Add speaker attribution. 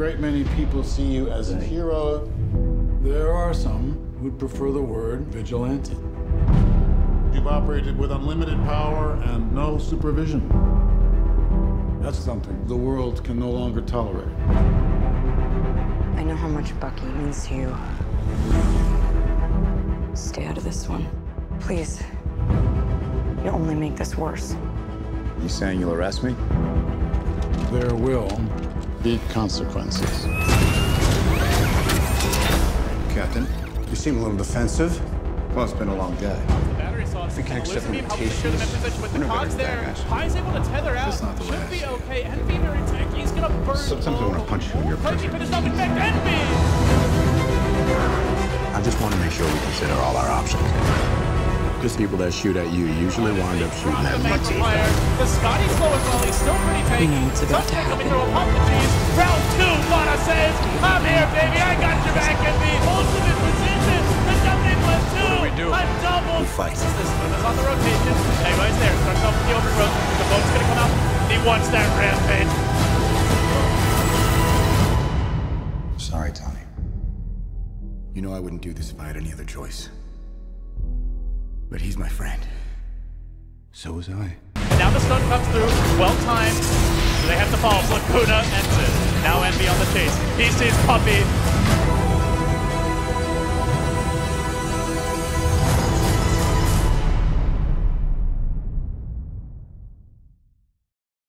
Speaker 1: great many people see you as a hero. There are some who'd prefer the word vigilante. You've operated with unlimited power and no supervision. That's something the world can no longer tolerate.
Speaker 2: I know how much Bucky means to you. Stay out of this one. Please. You'll only make this worse.
Speaker 3: You saying you'll arrest me?
Speaker 1: There will be consequences.
Speaker 3: Captain, you seem a little defensive. Well, it's been a long day.
Speaker 4: If
Speaker 3: we can accept
Speaker 4: Elizabeth helps secure
Speaker 3: limitations,
Speaker 4: the Memphis edge with the
Speaker 3: we're no
Speaker 4: cogs there.
Speaker 3: than that, guys.
Speaker 4: Pie's able to tether out.
Speaker 3: That's not the
Speaker 4: Should
Speaker 3: last.
Speaker 4: be okay. Envy very tanky. He's gonna burn.
Speaker 3: Sometimes I wanna punch you in your
Speaker 4: Crazy
Speaker 3: prison.
Speaker 4: finished off. In Envy.
Speaker 5: I just want to make sure we consider all our options. Because people that shoot at you usually wind up shooting at
Speaker 4: The
Speaker 5: me.
Speaker 4: magnifier. The Skadi's slow as well. He's still pretty tanky.
Speaker 2: You know what's about to
Speaker 4: Something coming
Speaker 2: happen.
Speaker 4: through. Pump cheese. Round two. Lana says, "I'm here, baby. I got your back, Envy." Ultimate position. The W plus two.
Speaker 5: What do we do?
Speaker 4: A double.
Speaker 5: We fight.
Speaker 4: This is on the rotation. Everybody's there. Starts off with the overgrowth. The boat's gonna come out. He wants that rampage.
Speaker 5: Sorry, Tony. You know I wouldn't do this if I had any other choice. But he's my friend. So was I.
Speaker 4: Now the stun comes through, well timed. They have to fall. Laguna ends it. Now Envy on the chase. He sees Puppey.